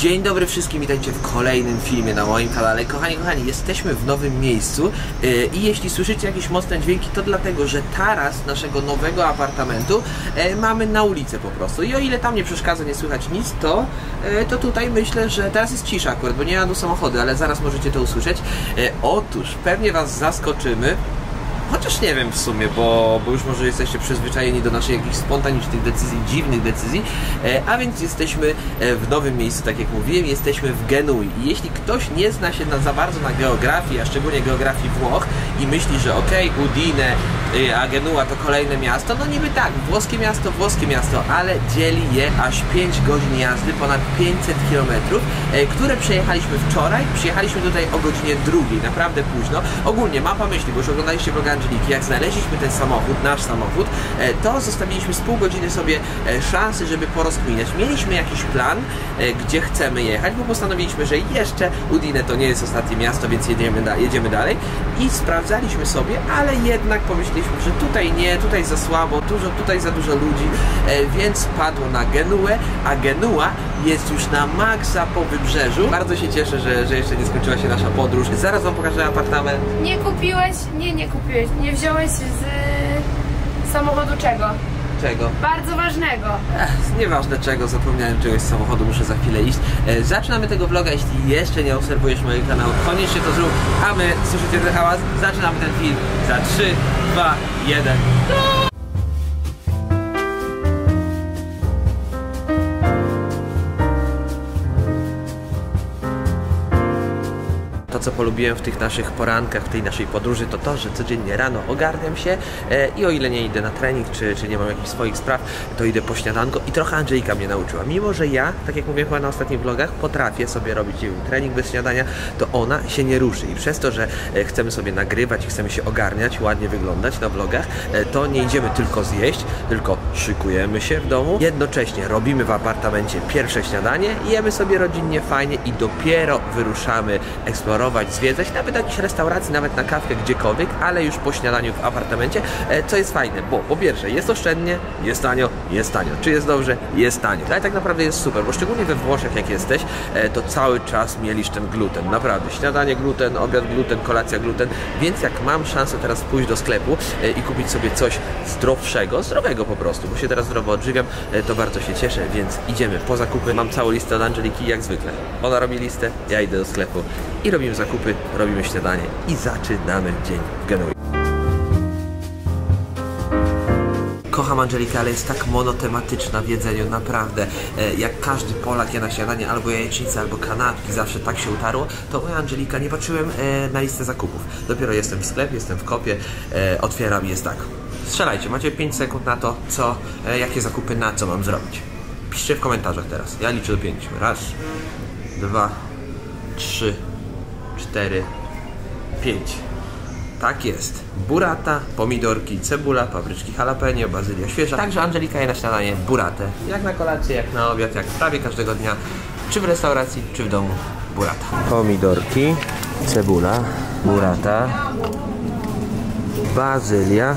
Dzień dobry wszystkim, witajcie w kolejnym filmie na moim kanale. Kochani, kochani, jesteśmy w nowym miejscu yy, i jeśli słyszycie jakieś mocne dźwięki, to dlatego, że taras naszego nowego apartamentu yy, mamy na ulicę po prostu. I o ile tam nie przeszkadza, nie słychać nic, to, yy, to tutaj myślę, że teraz jest cisza akurat, bo nie jadą samochody, ale zaraz możecie to usłyszeć. Yy, otóż, pewnie Was zaskoczymy. Chociaż nie wiem w sumie, bo, bo już może jesteście przyzwyczajeni do naszych jakichś spontanicznych decyzji, dziwnych decyzji, e, a więc jesteśmy e, w nowym miejscu, tak jak mówiłem, jesteśmy w Genui. I jeśli ktoś nie zna się na, za bardzo na geografii, a szczególnie geografii Włoch i myśli, że okej, Udine, y, a Genua to kolejne miasto, no niby tak, włoskie miasto, włoskie miasto, ale dzieli je aż 5 godzin jazdy, ponad 500 km, e, które przejechaliśmy wczoraj, przyjechaliśmy tutaj o godzinie drugiej, naprawdę późno. Ogólnie mapa myśli, bo już oglądaliście vlog Angeliki, jak znaleźliśmy ten samochód, nasz samochód, e, to zostawiliśmy z pół godziny sobie e, szansy, żeby porozkminiać. Mieliśmy jakiś plan, e, gdzie chcemy jechać, bo postanowiliśmy, że jeszcze Udine to nie jest ostatnie miasto, więc jedziemy, da jedziemy dalej i sprawdzaliśmy sobie, ale jednak pomyśleliśmy, że tutaj nie, tutaj za słabo, dużo, tutaj za dużo ludzi, więc padło na Genuę, a Genua jest już na maksa po wybrzeżu. Bardzo się cieszę, że, że jeszcze nie skończyła się nasza podróż. Zaraz wam pokażę apartament. Nie kupiłeś, nie, nie kupiłeś, nie wziąłeś z samochodu czego? Czego? Bardzo ważnego. Ech, nieważne czego, zapomniałem czegoś z samochodu, muszę za chwilę iść. E, zaczynamy tego vloga, jeśli jeszcze nie obserwujesz mojego kanału, koniecznie to zrób, a my, słyszycie ten hałas? Zaczynamy ten film za 3, 2, 1. Co polubiłem w tych naszych porankach, w tej naszej podróży, to to, że codziennie rano ogarniam się e, i o ile nie idę na trening, czy, czy nie mam jakichś swoich spraw, to idę po śniadanko i trochę Angelika mnie nauczyła. Mimo, że ja, tak jak mówiłem chyba na ostatnich vlogach, potrafię sobie robić trening bez śniadania, to ona się nie ruszy. I przez to, że e, chcemy sobie nagrywać i chcemy się ogarniać, ładnie wyglądać na vlogach, e, to nie idziemy tylko zjeść, tylko szykujemy się w domu. Jednocześnie robimy w apartamencie pierwsze śniadanie, jemy sobie rodzinnie fajnie i dopiero wyruszamy eksplorować, zwiedzać, nawet jakieś restauracje, nawet na kawkę gdziekolwiek, ale już po śniadaniu w apartamencie, e, co jest fajne, bo po pierwsze jest oszczędnie, jest tanio, jest tanio. Czy jest dobrze? Jest tanio. Ale tak naprawdę jest super, bo szczególnie we Włoszech jak jesteś, e, to cały czas mielisz ten gluten, naprawdę. Śniadanie gluten, obiad gluten, kolacja gluten, więc jak mam szansę teraz pójść do sklepu e, i kupić sobie coś zdrowszego, zdrowego po prostu, bo się teraz zdrowo odżywiam, to bardzo się cieszę, więc idziemy po zakupy. Mam całą listę od Angeliki jak zwykle. Ona robi listę, ja idę do sklepu i robimy zakupy, robimy śniadanie i zaczynamy dzień w Genui. Kocham Angelikę, ale jest tak monotematyczna w jedzeniu, naprawdę. E, Jak każdy Polak je na śniadanie albo jajecznicę, albo kanapki, zawsze tak się utarło, to moja Angelika nie patrzyłem e, na listę zakupów. Dopiero jestem w sklepie, jestem w kopie, e, otwieram i jest tak. Strzelajcie, macie 5 sekund na to, co, jakie zakupy na co mam zrobić. Piszcie w komentarzach teraz. Ja liczę do 5. Raz, dwa, trzy, cztery, pięć. Tak jest. Burata, pomidorki, cebula, papryczki jalapeno, bazylia świeża. Także Angelika je na śniadanie buratę. Jak na kolację, jak na obiad, jak prawie każdego dnia. Czy w restauracji, czy w domu. Burata. Pomidorki, cebula, burata, bazylia.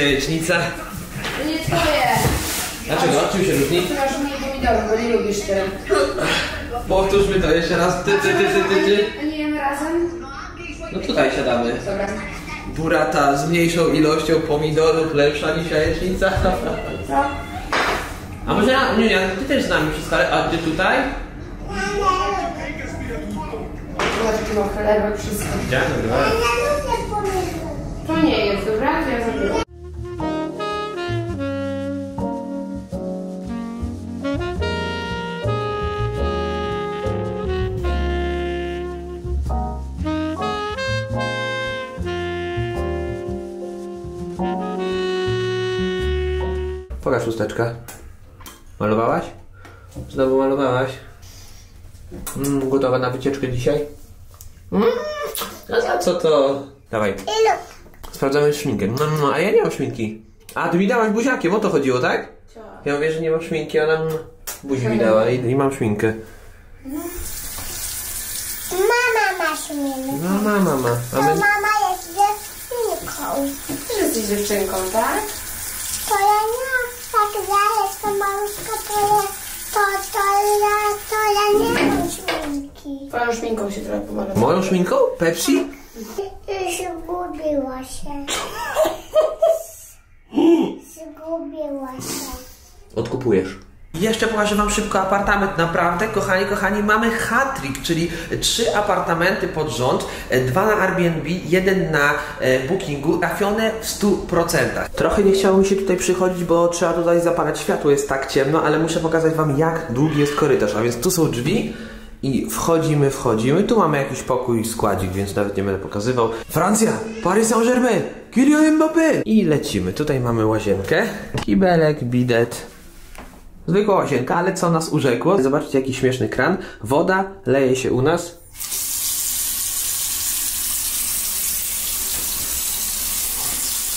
Niż jajecznica. To nie twoje. Dlaczego? Czym się różni? Ty masz mniej pomidorów, bo nie lubisz ty. Powtórzmy to jeszcze raz. Ty, ty, ty, ty, ty, ty. A nie jemy razem? No tutaj siadamy. Dobra. Burata z mniejszą ilością pomidorów, lepsza niż jajecznica. Co? A może nie, nie, ty też z nami przez skalę, a ty tutaj? Jaki ma chlebek, wszystko. Ja, dobra. To nie jest, dobra? To ja zabiorę. Pokaż chusteczkę. Malowałaś? Znowu malowałaś? Mm, gotowa na wycieczkę dzisiaj? Mm, a za co to? Dawaj. Sprawdzamy szminkę. No, no, a ja nie mam szminki. A, ty mi dałaś buziakiem, o to chodziło, tak? Ja mówię, że nie mam szminki, a ona mm, buzi mi dała i, i mam szminkę. Mama ma śmiech. No, mama ma. A To my... mama jest dziewczynką. Ty jesteś dziewczynką, tak? To ja nie, tak ja jestem maluszka, to ja, to, to ja, to ja nie mam śminki. Twoją szminką się trochę pomalowała. Moją szminką? Pepsi? Zgubiła się. Zgubiła się. Odkupujesz. Jeszcze pokażę Wam szybko apartament. Naprawdę, kochani, kochani, mamy hat-trick, czyli trzy apartamenty pod rząd, e, dwa na Airbnb, jeden na e, Bookingu, trafione w 100%. Trochę nie chciało mi się tutaj przychodzić, bo trzeba tutaj zapalać światło, jest tak ciemno, ale muszę pokazać Wam, jak długi jest korytarz. A więc tu są drzwi i wchodzimy, wchodzimy. Tu mamy jakiś pokój, składzik, więc nawet nie będę pokazywał. Francja, Paris Saint-Germain, Kylian Mbappé. I lecimy. Tutaj mamy łazienkę, kibelek, bidet. Zwykła łazienka, ale co nas urzekło? Zobaczcie jaki śmieszny kran. Woda leje się u nas.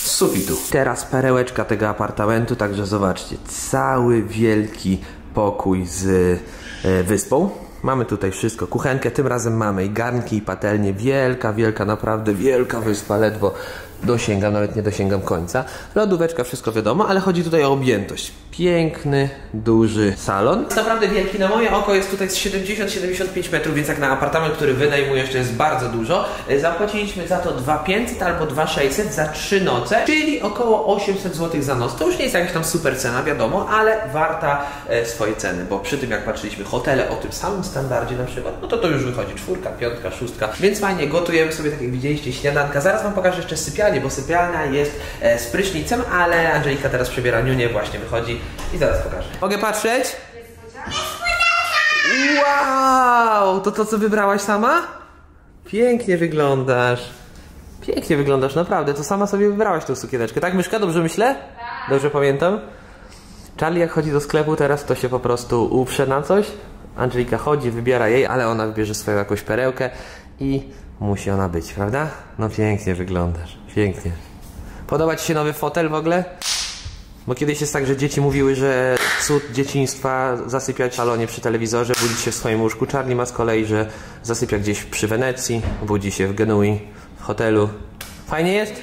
Z sufitu. Teraz perełeczka tego apartamentu, także zobaczcie. Cały wielki pokój z e, wyspą. Mamy tutaj wszystko. Kuchenkę tym razem mamy i garnki, i patelnie. Wielka, wielka, naprawdę wielka wyspa. Ledwo dosięgam, nawet nie dosięgam końca. Lodóweczka, wszystko wiadomo, ale chodzi tutaj o objętość. Piękny, duży salon. Naprawdę wielki. Na moje oko jest tutaj z 70-75 metrów, więc jak na apartament, który wynajmujesz, to jest bardzo dużo. E, Zapłaciliśmy za to 2500 albo 2600 za 3 noce, czyli około 800 zł za noc. To już nie jest jakaś tam super cena, wiadomo, ale warta e, swojej ceny, bo przy tym jak patrzyliśmy hotele o tym samym standardzie na przykład, no to to już wychodzi czwórka, piątka, szóstka, więc fajnie, gotujemy sobie, tak jak widzieliście, śniadanka. Zaraz Wam pokażę jeszcze sypialnię, bo sypialnia jest e, z prysznicem, ale Angelika teraz przebiera niunię, właśnie wychodzi i zaraz pokażę. Mogę patrzeć? Wow! To to, co wybrałaś sama? Pięknie wyglądasz. Pięknie wyglądasz, naprawdę. To sama sobie wybrałaś tą sukieneczkę. Tak, Myszka? Dobrze myślę? Dobrze pamiętam? Charlie jak chodzi do sklepu teraz, to się po prostu uprze na coś. Angelika chodzi, wybiera jej, ale ona wybierze swoją jakąś perełkę i musi ona być, prawda? No pięknie wyglądasz. Pięknie. Podoba Ci się nowy fotel w ogóle? Bo kiedyś jest tak, że dzieci mówiły, że cud dzieciństwa zasypiać w salonie przy telewizorze, budzić się w swoim łóżku. Charlie ma z kolei, że zasypia gdzieś przy Wenecji, budzi się w Genui, w hotelu. Fajnie jest?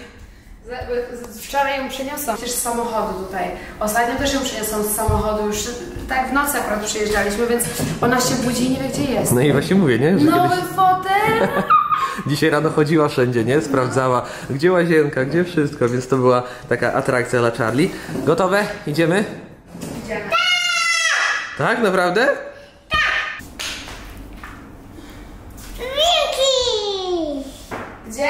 Wczoraj ją przeniosłam przecież z samochodu tutaj. Ostatnio też ją przeniosłam z samochodu, już tak w nocy akurat przyjeżdżaliśmy, więc ona się budzi i nie wie gdzie jest. No i właśnie mówię, nie? Że Nowy kiedyś... fotel! Dzisiaj rano chodziła wszędzie, nie? Sprawdzała, gdzie łazienka, gdzie wszystko, więc to była taka atrakcja dla Charlie. Gotowe? Idziemy? Idziemy. Tak, naprawdę? Wilki! Gdzie?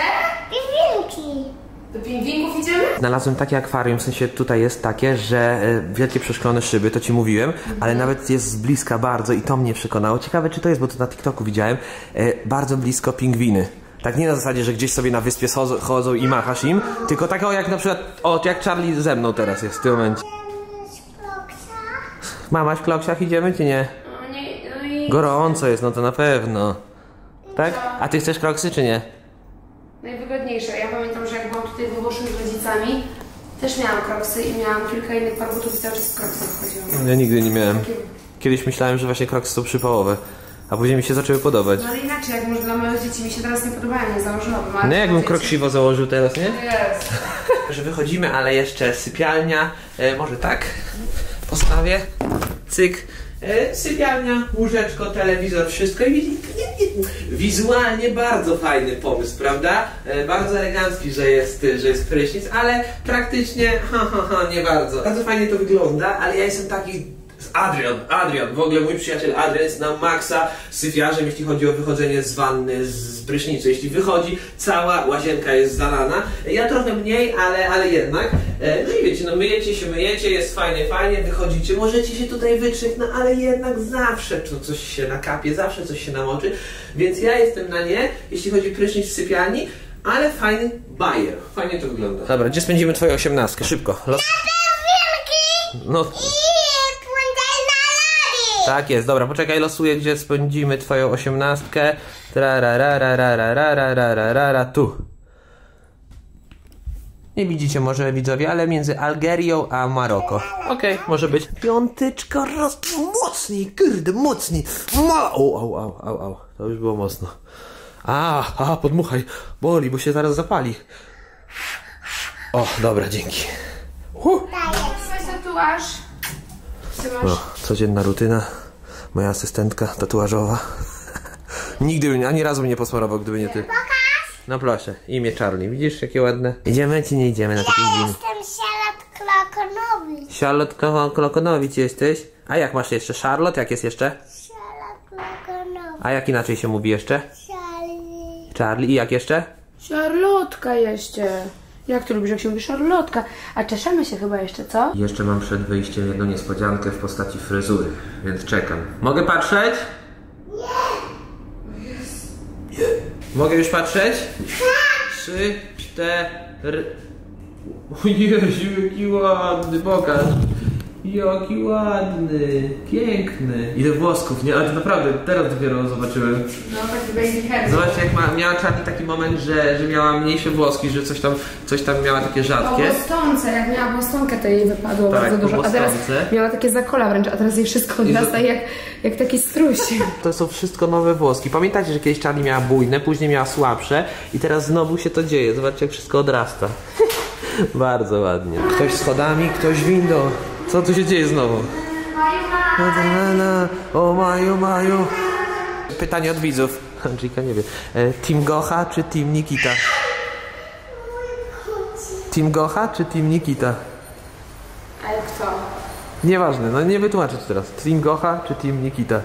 Wilki! Do pingwinków idziemy? Znalazłem takie akwarium, w sensie tutaj jest takie, że e, wielkie przeszklone szyby, to ci mówiłem, ale nawet jest z bliska bardzo i to mnie przekonało. Ciekawe czy to jest, bo to na TikToku widziałem, e, bardzo blisko pingwiny. Tak nie na zasadzie, że gdzieś sobie na wyspie chodzą, i machasz im, tylko taką jak na przykład, o jak Charlie ze mną teraz jest w tym momencie. Mama, w kloksiach idziemy czy nie? Gorąco jest, no to na pewno. Tak? A ty chcesz kroksy czy nie? Najwygodniejsze. Ja pamiętam, że jak byłam tutaj w Łodoszu z rodzicami, też miałam kroksy i miałam kilka innych par butów i cały czas w kroksach chodziłam. Ja nigdy nie miałem. Kiedyś myślałem, że właśnie kroksy są przypałowe, a później mi się zaczęły podobać. No ale inaczej, jak może dla małych dzieci mi się teraz nie podobają, nie założyłabym. ale No jakbym dzieci- kroksiwo założył teraz, nie? Jest. Że wychodzimy, ale jeszcze sypialnia, e, może tak postawię, cyk, e, sypialnia, łóżeczko, telewizor, wszystko i widzi- wizualnie bardzo fajny pomysł, prawda? E, bardzo elegancki, że jest, że jest prysznic, ale praktycznie, ha, ha, ha, nie bardzo. Bardzo fajnie to wygląda, ale ja jestem taki Adrian, Adrian, w ogóle mój przyjaciel Adrian jest na maksa syfiarzem, jeśli chodzi o wychodzenie z wanny, z prysznicy. Jeśli wychodzi, cała łazienka jest zalana. Ja trochę mniej, ale, ale jednak. E, No i wiecie, no myjecie się, myjecie, jest fajnie, fajnie, wychodzicie, możecie się tutaj wytrzeć, no ale jednak zawsze tu coś się nakapie, zawsze coś się namoczy, więc ja jestem na nie, jeśli chodzi o prysznic w sypialni, ale fajny bajer. Fajnie to wygląda. Dobra, gdzie spędzimy twoją osiemnastkę? Szybko. Los... No, tak jest, dobra, poczekaj, losuję, gdzie spędzimy twoją osiemnastkę. Tra tu. Nie widzicie może widzowie, ale między Algerią a Maroko. Okej, okay, może być. Piątyczka raz mocniej, kurde, mocniej. Ma au, au, au, au, au. To już było mocno. A, a, podmuchaj. Boli, bo się zaraz zapali. O, dobra, dzięki. Huh. Dajesz. Sytuaż. No, codzienna rutyna. Moja asystentka tatuażowa. Nigdy bym, ani razu mnie nie posmarował, gdyby nie ty. No proszę, imię Charlie. Widzisz, jakie ładne? Idziemy czy nie idziemy na te pingwiny? Jestem Charlotte Klokonowi. Charlotte Klokonowicz jesteś? A jak masz jeszcze? Charlotte? Jak jest jeszcze? Charlotte Klokonowi. A jak inaczej się mówi jeszcze? Charlie. Charlie i jak jeszcze? Szarlotka jeszcze. Jak ty lubisz, jak się mówi szarlotka? A czeszemy się chyba jeszcze, co? Jeszcze mam przed wyjściem jedną niespodziankę w postaci fryzury, więc czekam. Mogę patrzeć? Nie. Mogę już patrzeć? Trzy, cztery. Jezu, jaki ładny, pokaż. Jaki ładny, piękny. Ile włosków, nie? Ale to naprawdę, teraz dopiero zobaczyłem. No, taki baby hair. Zobaczcie, jak ma, miała Charlie taki moment, że, że miała mniejsze włoski, że coś tam, coś tam miała takie O rzadkie. bostonce, jak miała bostonkę, to jej wypadło Tak, bardzo po dużo. A teraz miała takie zakola wręcz, a teraz jej wszystko odrasta jak, jak taki struś. To są wszystko nowe włoski. Pamiętacie, że kiedyś Charlie miała bujne, później miała słabsze i teraz znowu się to dzieje. Zobaczcie, jak wszystko odrasta. Bardzo ładnie. Ktoś schodami, ktoś windą. Co tu się dzieje znowu? O maju, maju. Pytanie od widzów. Angelika nie wie. E, Team Gocha czy Team Nikita? Team Gocha czy Team Nikita? Ale kto? Nieważne, no nie wytłumaczę ci teraz. Team Gocha czy Team Nikita?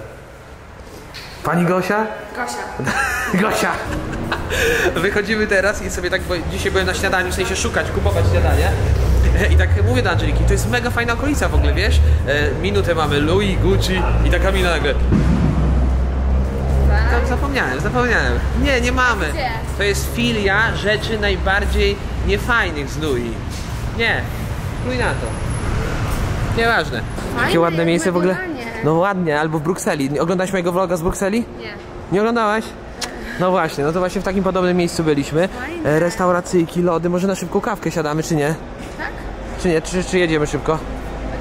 Pani Gosia? Gosia. Gosia! Wychodzimy teraz i sobie tak, bo dzisiaj byłem na śniadaniu, w sensie szukać, kupować śniadanie. E, I tak mówię do Angeliki, to jest mega fajna okolica w ogóle, wiesz? E, minutę mamy Louis, Gucci i taka mina nagle. To zapomniałem, zapomniałem. Nie, nie mamy. To jest filia rzeczy najbardziej niefajnych z Louis. Nie, pluj na to. Nieważne. Jakie Fajne, ładne jak miejsce w ogóle. No ładnie, albo w Brukseli. Oglądasz mojego vloga z Brukseli? Nie. Nie oglądałaś? No właśnie, no to właśnie w takim podobnym miejscu byliśmy. Fajne. E, Restauracyjki, lody, może na szybką kawkę siadamy, czy nie? Czy nie? Czy, czy jedziemy szybko?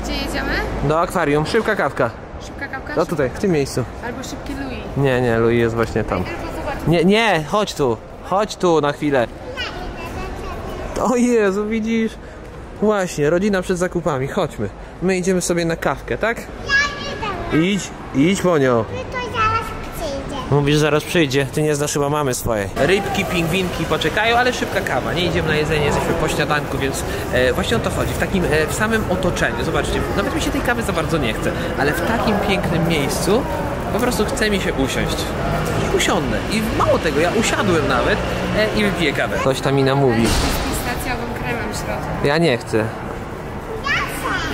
Gdzie jedziemy? Do akwarium, szybka kawka. Szybka kawka? No tutaj, w tym miejscu. Albo szybki Louis. Nie, nie, Louis jest właśnie tam. Nie, nie, chodź tu. Chodź tu na chwilę. O Jezu, widzisz? Właśnie, rodzina przed zakupami, chodźmy. My idziemy sobie na kawkę, tak? Ja dam. Idź, idź po nią. Mówisz, że zaraz przyjdzie. Ty nie znasz chyba mamy swojej. Rybki, pingwinki poczekają, ale szybka kawa. Nie idziemy na jedzenie, jesteśmy po śniadanku, więc e, właśnie o to chodzi. W takim, e, w samym otoczeniu. Zobaczcie, nawet mi się tej kawy za bardzo nie chce, ale w takim pięknym miejscu po prostu chce mi się usiąść. I usiądę. I mało tego, ja usiadłem nawet e, i wypiję kawę. Coś tam mi namówi. Z pistacjowym kremem w środku. Ja nie chcę.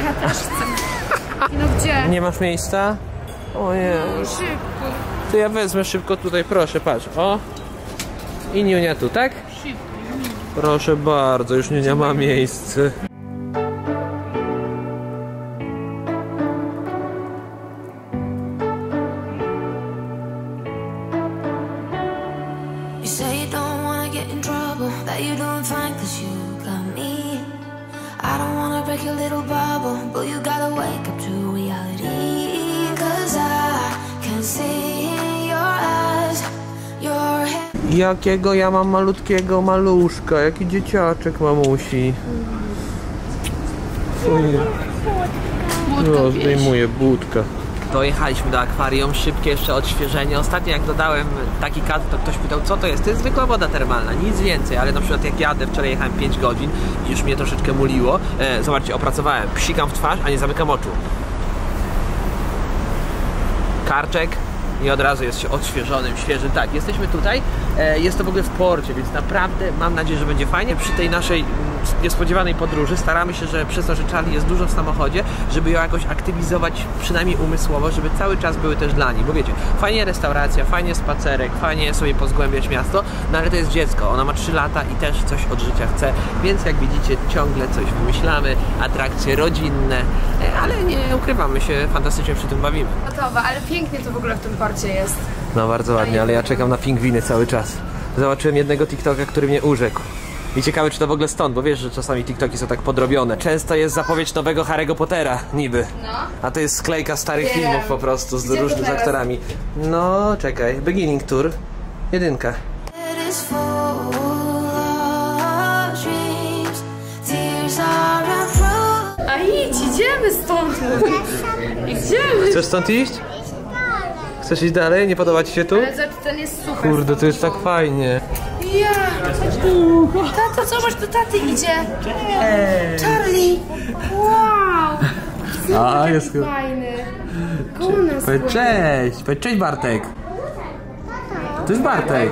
Ja też chcę. No gdzie? Nie masz miejsca? O nie. Szybko. To ja wezmę szybko tutaj, proszę, patrz. O. I Niunia tu, tak? Szybko. Proszę bardzo, już nie ma miejsce. Jakiego ja mam malutkiego maluszka, jaki dzieciaczek mamusi. Ojej. No, zdejmuję budkę. Dojechaliśmy do akwarium, szybkie jeszcze odświeżenie. Ostatnio jak dodałem taki kadr, to ktoś pytał, co to jest? To jest zwykła woda termalna, nic więcej, ale na przykład jak jadę, wczoraj jechałem 5 godzin i już mnie troszeczkę muliło. E, zobaczcie, opracowałem, psikam w twarz, a nie zamykam oczu. Karczek i od razu jest się odświeżonym, świeżym. Tak, jesteśmy tutaj, e, jest to w ogóle w porcie, więc naprawdę mam nadzieję, że będzie fajnie. Przy tej naszej niespodziewanej podróży staramy się, że przez to, że Charlie jest dużo w samochodzie, żeby ją jakoś aktywizować, przynajmniej umysłowo, żeby cały czas były też dla niej. Bo wiecie, fajnie restauracja, fajnie spacerek, fajnie sobie pozgłębiać miasto, no ale to jest dziecko, ona ma 3 lata i też coś od życia chce, więc jak widzicie, ciągle coś wymyślamy, atrakcje rodzinne, e, ale nie ukrywamy się, fantastycznie przy tym bawimy. Gotowe, ale pięknie to w ogóle w tym porcie jest. No bardzo ładnie, ale ja czekam na pingwiny cały czas. Zobaczyłem jednego TikToka, który mnie urzekł. I ciekawe, czy to w ogóle stąd, bo wiesz, że czasami TikToki są tak podrobione. Często jest zapowiedź nowego Harry'ego Pottera, niby. A to jest sklejka starych Wiem. filmów po prostu z Gdzie to różnymi teraz? aktorami. No, czekaj. Beginning Tour. Jedynka. A idź, idziemy stąd. Idziemy. Chcesz stąd iść? Chcesz iść dalej? Nie podoba ci się tu? Ale zobacz, ten jest super. Kurde, to jest tak fajnie. Ja. Tato, zobacz, do taty idzie. Charlie. Wow. A, jest Fajny. Koło nas Powiedz cześć! Powiedz cześć Bartek! To jest Bartek!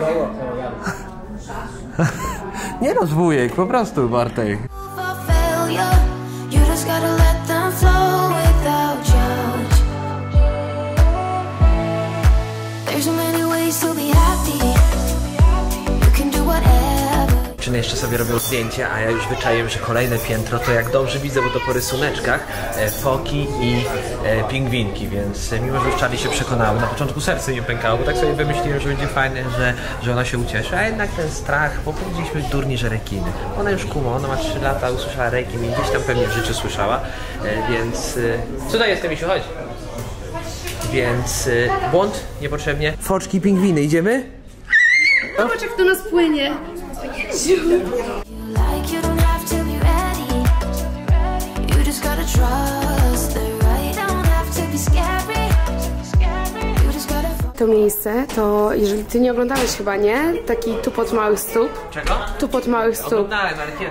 Nie no, wujek, po prostu Bartek. Dziewczyny jeszcze sobie robią zdjęcie, a ja już wyczaiłem, że kolejne piętro to jak dobrze widzę, bo to po rysuneczkach e, foki i e, pingwinki, więc e, mimo, że już Charlie się przekonały, na początku serce mi pękało, bo tak sobie wymyśliłem, że będzie fajne, że, że ona się ucieszy, a jednak ten strach, bo powiedzieliśmy durni, że rekiny. Ona już kuma, ona ma 3 lata, usłyszała rekin i gdzieś tam pewnie w życiu słyszała, e, więc... E, tutaj jestem, Misiu, chodź. Więc e, błąd niepotrzebnie. Foczki i pingwiny, idziemy? Zobacz, jak do nas płynie. Jezu. To miejsce, to jeżeli ty nie oglądałeś chyba, nie? Taki tupot małych stóp. Czego? Tupot małych stóp.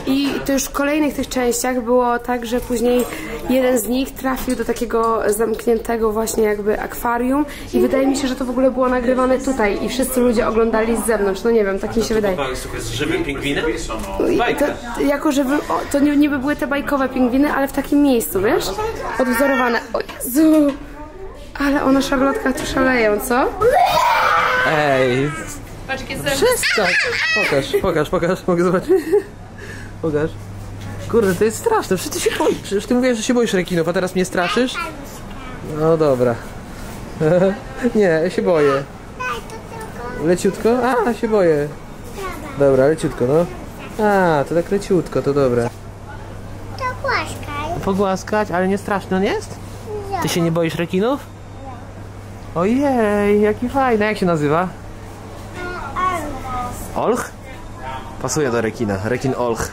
I to już w kolejnych tych częściach było tak, że później jeden z nich trafił do takiego zamkniętego właśnie jakby akwarium i wydaje mi się, że to w ogóle było nagrywane tutaj i wszyscy ludzie oglądali z zewnątrz, no nie wiem, tak mi się wydaje. z żywym pingwinem? To, jako, że to nie- niby były te bajkowe pingwiny, ale w takim miejscu, wiesz? Odwzorowane. O Jezu! Ale one szarlotka tu szaleją, co? Ej, Patrz, jakie przestań! Pokaż, pokaż, pokaż, mogę zobaczyć? Pokaż. Kurde, to jest straszne, przecież ty się boisz, przecież ty mówisz, że się boisz rekinów, a teraz mnie straszysz? No dobra. Nie, ja się boję. Leciutko? A, się boję. Dobra, leciutko, no. A, to tak leciutko, to dobra. To głaskaj. Pogłaskać, ale nie straszne nie jest? Ty się nie boisz rekinów? Ojej, jaki fajny. Jak się nazywa? Olch? Pasuje do rekina. Rekin Olch.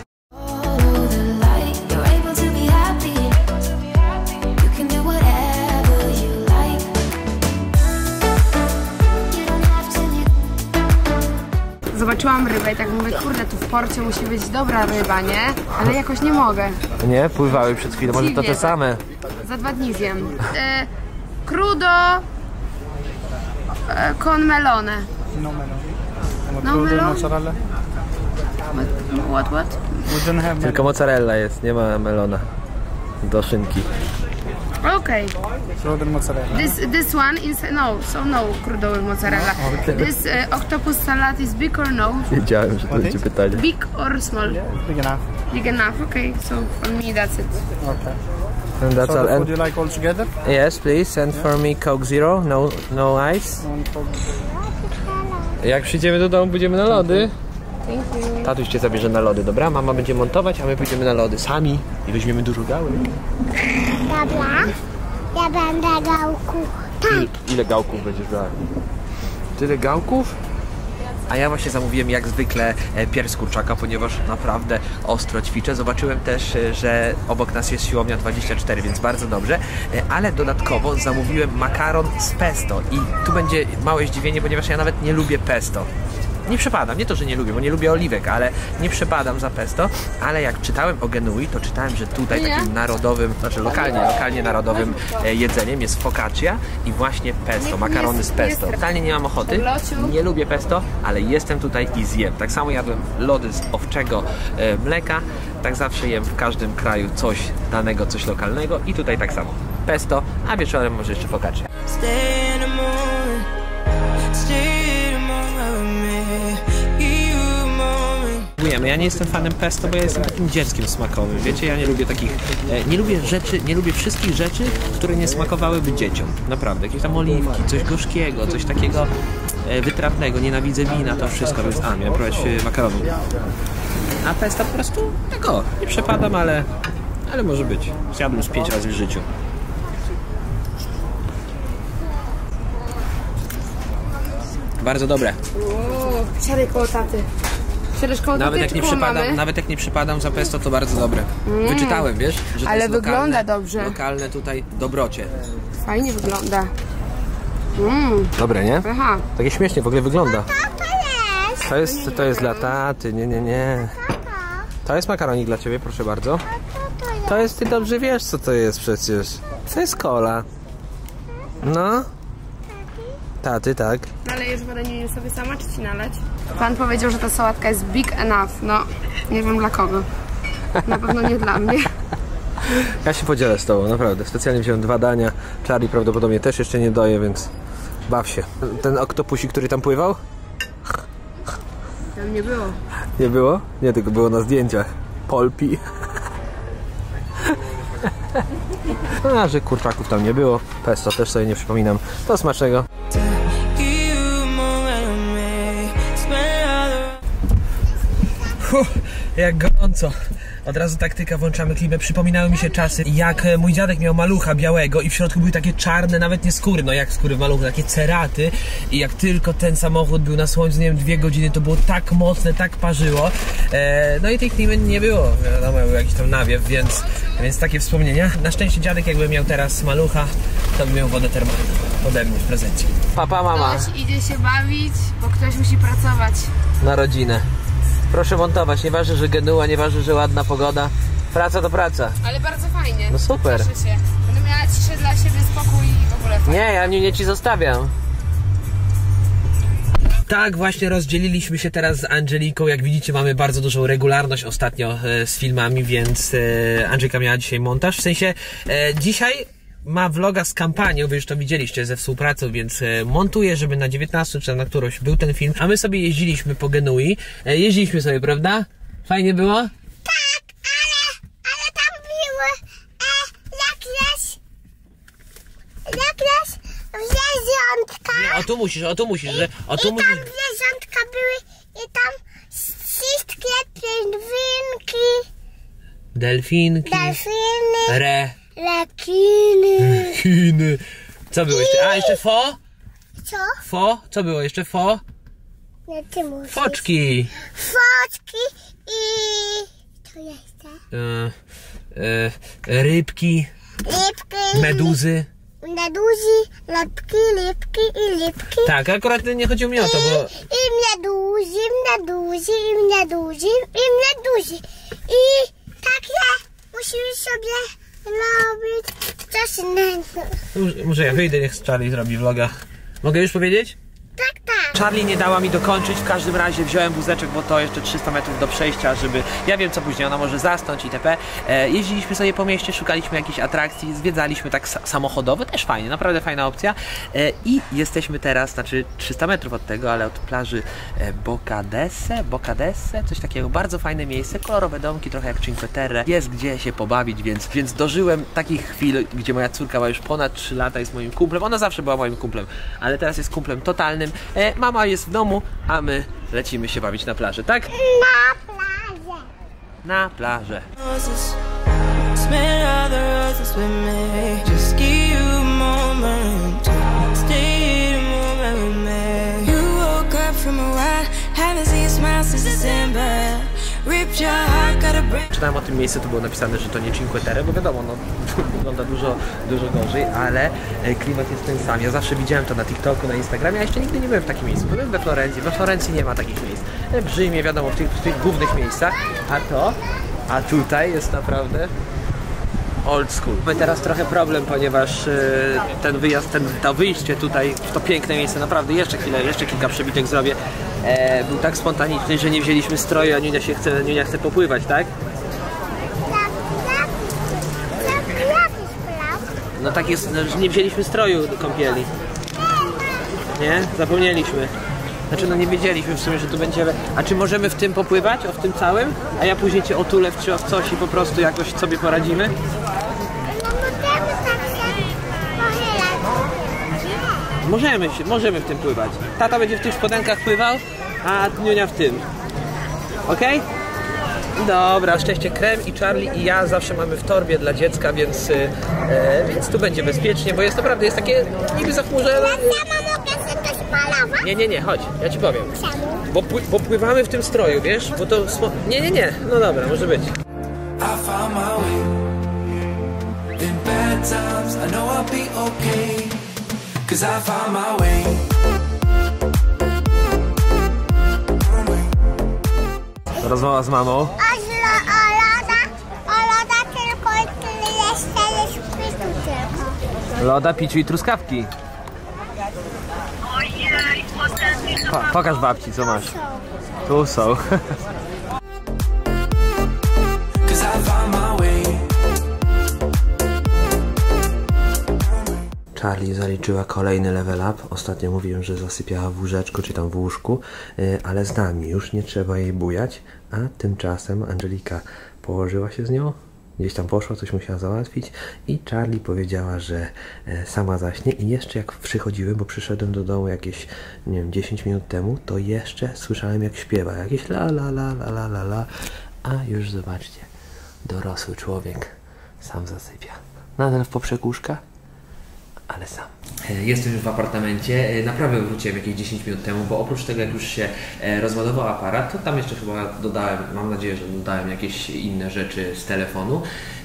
Zobaczyłam rybę i tak mówię, kurde, tu w porcie musi być dobra ryba, nie? Ale jakoś nie mogę. Nie? Pływały przed chwilą. Może to te same. Za dwa dni zjem. E, crudo e, con melone. No melon. No Crudo melon? mozzarella. What, what? Tylko mozzarella jest, nie ma melona. Do szynki. Okay. Crudo mozzarella. This this one is no, so no crudo with mozzarella. This uh, octopus salad is big or no? Wiedziałem, że to będzie pytanie. Big or small? Big enough. Big enough. Okay, so for me that's it. Okay. And that's So all. And food you like all together? yes, please send for me Coke Zero, no, no ice. Jak przyjdziemy do domu, pójdziemy na lody. Tatuś cię zabierze na lody, dobra? Mama będzie montować, a my pójdziemy na lody sami i weźmiemy dużo gałek. Dobra. Ja będę gałku. Tak. Ile gałków będziesz brała? Tyle gałków? A ja właśnie zamówiłem jak zwykle e, pierś kurczaka, ponieważ naprawdę ostro ćwiczę. Zobaczyłem też, e, że obok nas jest siłownia 24, więc bardzo dobrze. E, Ale dodatkowo zamówiłem makaron z pesto i tu będzie małe zdziwienie, ponieważ ja nawet nie lubię pesto. Nie przepadam, nie to, że nie lubię, bo nie lubię oliwek, ale nie przepadam za pesto, ale jak czytałem o Genui, to czytałem, że tutaj takim narodowym, znaczy lokalnie, lokalnie narodowym e, jedzeniem jest focaccia i właśnie pesto, makarony z pesto. Totalnie nie mam ochoty, nie lubię pesto, ale jestem tutaj i zjem. Tak samo jadłem lody z owczego e, mleka, tak zawsze jem w każdym kraju coś danego, coś lokalnego i tutaj tak samo. Pesto, a wieczorem może jeszcze focaccia. Stay Ja nie jestem fanem pesto, bo ja jestem takim dzieckiem smakowym. Wiecie, ja nie lubię takich. E, nie lubię rzeczy, nie lubię wszystkich rzeczy, które nie smakowałyby dzieciom. Naprawdę. Jakieś tam oliwki, coś gorzkiego, coś takiego e, wytrawnego. Nienawidzę wina, to wszystko, więc a, miałem próbować e, makaronu. A pesta po prostu tak o, nie przepadam, ale, ale może być. Zjadłem z pięć razy w życiu. Bardzo dobre. Uuu, siadaj koło taty. Siadasz koło Nawet taty, jak nie przypadam, mamy? nawet jak nie przypadam za pesto, to bardzo dobre. Wyczytałem, wiesz? Że to Ale jest wygląda lokalne, dobrze. Lokalne tutaj dobrocie. Fajnie wygląda. Dobre, nie? Aha. Takie śmiesznie w ogóle wygląda. To jest. To jest, to jest dla taty, nie, nie, nie. To jest makaronik dla ciebie, proszę bardzo. To jest, ty dobrze wiesz co to jest przecież. To jest kola. No. Taty, tak. Nalejesz wodę nie sobie sama, czy ci naleć? Pan powiedział, że ta sałatka jest big enough. No, nie wiem dla kogo. Na pewno nie dla mnie. Ja się podzielę z tobą, naprawdę. Specjalnie wziąłem dwa dania. Charlie prawdopodobnie też jeszcze nie doje, więc baw się. Ten oktopusik, który tam pływał? Tam nie było. Nie było? Nie, tylko było na zdjęciach. Polpi. A, że kurczaków tam nie było. Pesto też sobie nie przypominam. To smacznego. Jak gorąco. Od razu taktyka, włączamy klipę. Przypominały mi się czasy, jak e, mój dziadek miał malucha białego i w środku były takie czarne, nawet nie skóry, no jak skóry w maluchu, takie ceraty. I jak tylko ten samochód był na słońcu, nie wiem, dwie godziny, to było tak mocne, tak parzyło. E, no i tej klimy nie było, wiadomo, był jakiś tam nawiew, więc, więc takie wspomnienia. Na szczęście dziadek jakby miał teraz malucha, to by miał wodę termalną ode mnie w prezencie. Papa, mama. Ktoś idzie się bawić, bo ktoś musi pracować. na rodzinę. Proszę montować, nieważne, że genuła, nieważne, że ładna pogoda. Praca to praca. Ale bardzo fajnie. No super. Cieszę się. Będę miała ciszę dla siebie, spokój i w ogóle fajnie. Nie, ja nie, nie ci zostawiam. Tak, właśnie rozdzieliliśmy się teraz z Angeliką. Jak widzicie, mamy bardzo dużą regularność ostatnio e, z filmami, więc e, Angelika miała dzisiaj montaż. W sensie, e, dzisiaj ma vloga z kampanią, wy już to widzieliście ze współpracą, więc e, montuję, żeby na 19 czy na którąś był ten film. A my sobie jeździliśmy po Genui. E, jeździliśmy sobie, prawda? Fajnie było? Ale tam były e, jakieś, jakieś zwierzątka. Nie, o tu musisz, o tu musisz, że, o tu I musisz. tam zwierzątka były i tam wszystkie pingwinki, Delfinki, delfiny, re, rekiny. Chiny. Co było jeszcze? A, jeszcze fo? Co? Fo? Co było jeszcze? Fo? Nie, ty musisz. Foczki. Foczki i... Co jeszcze? E, e, rybki, Lipki. meduzy. Meduzy, lepki, lipki i lipki. Tak, akurat nie chodziło mi o to, bo I meduzy, meduzy, i meduzy, i meduzy. I takie musimy sobie robić coś innego. może- ja wyjdę, niech Charlie zrobi vloga. Mogę już powiedzieć? Tak, tak. Charlie nie dała mi dokończyć, w każdym razie wziąłem wózeczek, bo to jeszcze 300 metrów do przejścia, żeby... Ja wiem co później, ona może zasnąć itp. E, jeździliśmy sobie po mieście, szukaliśmy jakichś atrakcji, zwiedzaliśmy tak sa- samochodowo, też fajnie, naprawdę fajna opcja. E, I jesteśmy teraz, znaczy 300 metrów od tego, ale od plaży e, Bocadesse, Bocadesse, coś takiego, bardzo fajne miejsce, kolorowe domki, trochę jak Cinque Terre. Jest gdzie się pobawić, więc, więc dożyłem takich chwil, gdzie moja córka ma już ponad 3 lata, jest moim kumplem, ona zawsze była moim kumplem, ale teraz jest kumplem totalnym. E, mama jest w domu, a my lecimy się bawić na plaży, tak? Na plażę. Na plażę. haven't seen a smile since December. Czytałem o tym miejscu, to było napisane, że to nie Cinque Terre, bo wiadomo, no, wygląda dużo, dużo gorzej, ale e, klimat jest ten sam. Ja zawsze widziałem to na TikToku, na Instagramie, a jeszcze nigdy nie byłem w takim miejscu. Byłem we Florencji, we Florencji nie ma takich miejsc. E, W Rzymie, wiadomo, w tych, w tych głównych miejscach, a to, a tutaj jest naprawdę old school. Mamy teraz trochę problem, ponieważ e, ten wyjazd, ten, to wyjście tutaj w to piękne miejsce, naprawdę jeszcze chwilę, jeszcze kilka przebitek zrobię, e, był tak spontaniczny, że nie wzięliśmy stroju, a Niunia się chce, Niunia chce popływać, tak? No tak jest, no, że nie wzięliśmy stroju do kąpieli. Nie? Zapomnieliśmy. Znaczy no nie wiedzieliśmy w sumie, że tu będziemy. A czy możemy w tym popływać? O w tym całym? A ja później cię otulę w coś i po prostu jakoś sobie poradzimy? Możemy się, możemy w tym pływać. Tata będzie w tych spodenkach pływał, a Niunia w tym. Okej? Dobra, szczęście krem i Charlie i ja zawsze mamy w torbie dla dziecka, więc, y, e, więc tu będzie bezpiecznie, bo jest naprawdę, jest takie niby zachmurzone. Sama mogę sobie coś malować? Nie, nie, nie, chodź, ja ci powiem. Czemu? Bo, pły- bo pływamy w tym stroju, wiesz? Bo to... Nie, nie, nie, no dobra, może być. I know I'll be okay. Cause I found my way. Rozmowa z mamą. A źle o loda? O loda tylko tyle jeszcze jest pytu tylko. Loda, piciu i truskawki. Po, pokaż babci, co masz. Tu są. Charlie zaliczyła kolejny level up. Ostatnio mówiłem, że zasypiała w łóżeczku czy tam w łóżku, yy, ale z nami już nie trzeba jej bujać. A tymczasem Angelika położyła się z nią, gdzieś tam poszła, coś musiała załatwić i Charlie powiedziała, że e, sama zaśnie i jeszcze jak przychodziłem, bo przyszedłem do domu jakieś, nie wiem, 10 minut temu, to jeszcze słyszałem jak śpiewa, jakieś la la la la la la la, a już zobaczcie, dorosły człowiek sam zasypia. Nadal w poprzek łóżka, ale sam. E, Jestem już w apartamencie. E, Naprawdę wróciłem jakieś 10 minut temu, bo oprócz tego, jak już się e, rozładował aparat, to tam jeszcze chyba dodałem, mam nadzieję, że dodałem jakieś inne rzeczy z telefonu.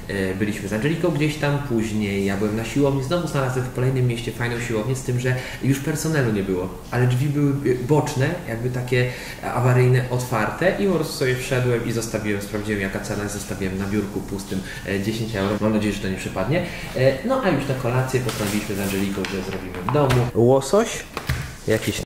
E, Byliśmy z Angeliką gdzieś tam, później ja byłem na siłowni, znowu znalazłem w kolejnym mieście fajną siłownię, z tym, że już personelu nie było, ale drzwi były e, boczne, jakby takie awaryjne, otwarte i po prostu sobie wszedłem i zostawiłem, sprawdziłem jaka cena jest, zostawiłem na biurku pustym e, 10 euro. Mam nadzieję, że to nie przypadnie. E, No a już na kolację postanowiliśmy z Angeliką, że zrobimy w domu. Łosoś, jakiś